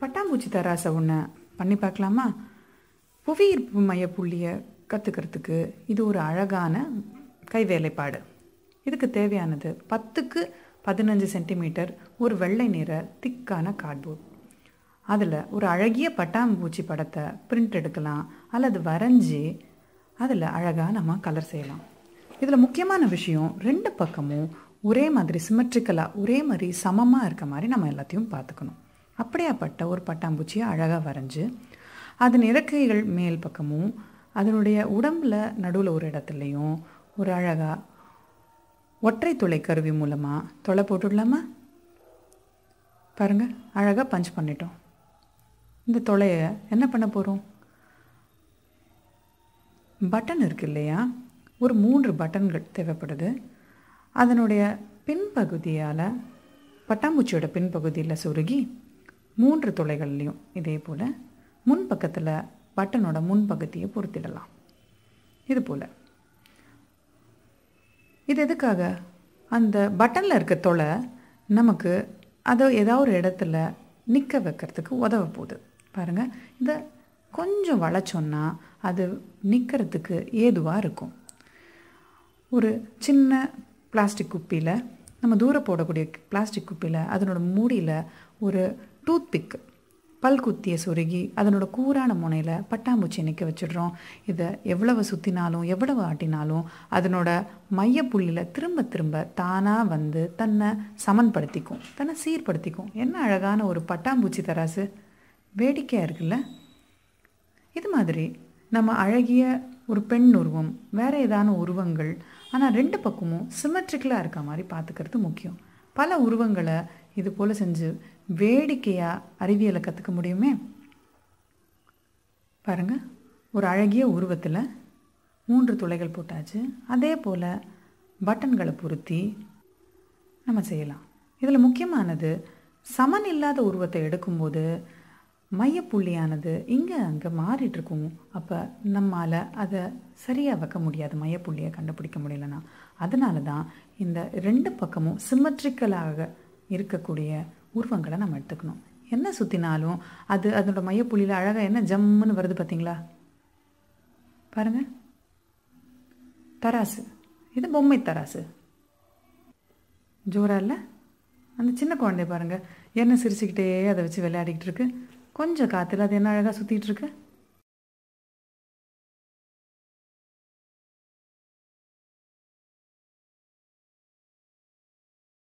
பட்டாம்பூச்சி தராசை ஒன்று பண்ணி பார்க்கலாமா? புவியீர்ப்பு மைய புள்ளியை கற்றுக்கிறதுக்கு இது ஒரு அழகான கைவேலைப்பாடு. இதுக்கு தேவையானது பத்துக்கு பதினஞ்சு சென்டிமீட்டர் ஒரு வெள்ளை நிற திக்கான கார்ட்போர்ட். அதில் ஒரு அழகிய பட்டாம்பூச்சி படத்தை பிரிண்ட் எடுக்கலாம் அல்லது வரைஞ்சி அதில் அழகாக நம்ம கலர் செய்யலாம். இதில் முக்கியமான விஷயம் ரெண்டு பக்கமும் ஒரே மாதிரி சிமெட்ரிக்கலாக ஒரே மாதிரி சமமாக இருக்க மாதிரி நம்ம எல்லாத்தையும் பார்த்துக்கணும். அப்படியாப்பட்ட ஒரு பட்டாம்பூச்சியை அழகாக வரைஞ்சி அதன் இறக்கைகள் மேல் பக்கமும் அதனுடைய உடம்புல நடுவில் ஒரு இடத்துலையும் ஒரு அழகாக ஒற்றை துளை கருவி மூலமாக தொலை போட்டுடலாமா? பாருங்கள் அழகாக பஞ்ச் பண்ணிட்டோம். இந்த தொலையை என்ன பண்ண போகிறோம் பட்டன் இருக்கு இல்லையா? ஒரு மூன்று பட்டன்கள் தேவைப்படுது. அதனுடைய பின்பகுதியால் பட்டாம்பூச்சியோட பின்பகுதியில் சொருகி மூன்று துளைகள்லையும் இதே போல் முன்பக்கத்தில் பட்டனோட முன்பகுதியை பொருத்திடலாம். இது போல். இது எதுக்காக? அந்த பட்டனில் இருக்க தொலை நமக்கு அதை ஏதாவது ஒரு இடத்துல நிற்க வைக்கிறதுக்கு உதவ போகுது. பாருங்கள் இதை கொஞ்சம் வளைச்சோன்னா அது நிற்கிறதுக்கு ஏதுவாக இருக்கும். ஒரு சின்ன பிளாஸ்டிக் குப்பியில் நம்ம தூரம் போடக்கூடிய பிளாஸ்டிக் குப்பியில் அதனோட மூடியில் ஒரு டூத் பிக் பல் குத்தியை சொருகி அதனோட கூரான முனையில் பட்டாம்பூச்சி நிற்க வச்சிடுறோம். இதை எவ்வளவு சுற்றினாலும் எவ்வளவு ஆட்டினாலும் அதனோட மையப்புள்ளியில் திரும்ப திரும்ப தானாக வந்து தன்னை சமன்படுத்திக்கும் தன்னை சீர்படுத்திக்கும். என்ன அழகான ஒரு பட்டாம்பூச்சி தராசு. வேடிக்கையாக இருக்குல்ல? இது மாதிரி நம்ம அழகிய ஒரு பெண் உருவம் வேறு ஏதான உருவங்கள் ஆனால் ரெண்டு பக்கமும் சிமெட்ரிக்கலாக இருக்க மாதிரி பார்த்துக்கிறது முக்கியம். பல உருவங்களை இது போல் செஞ்சு வேடிக்கையாக அறிவியலை கற்றுக்க முடியுமே? பாருங்கள் ஒரு அழகிய உருவத்தில் மூன்று துளைகள் போட்டாச்சு. அதே போல் பட்டன்களை பொருத்தி நம்ம செய்யலாம். இதில் முக்கியமானது சமன் இல்லாத உருவத்தை எடுக்கும்போது மையப்புள்ளியானது இங்கே அங்கே மாறிட்டுருக்கும். அப்போ நம்மால் அதை சரியாக வைக்க முடியாது. மையப்புள்ளியை கண்டுபிடிக்க முடியலன்னா. அதனால தான் இந்த ரெண்டு பக்கமும் சிமெட்ரிக்கலாக இருக்கக்கூடிய உருவங்களை நம்ம எடுத்துக்கணும். என்ன சுற்றினாலும் அது அதனோட மையப்புள்ளியில் அழகாக என்ன ஜம்முன்னு வருது பார்த்தீங்களா பாருங்கள் தராசு. இது பொம்மை தராசு. ஜோரா இல்லை? அந்த சின்ன குழந்தைய பாருங்கள் என்ன சிரிச்சுக்கிட்டே அதை வச்சு விளையாடிக்கிட்டு இருக்கு. கொஞ்சம் காற்றுல அது என்ன அழகாக சுற்றிட்டுருக்கு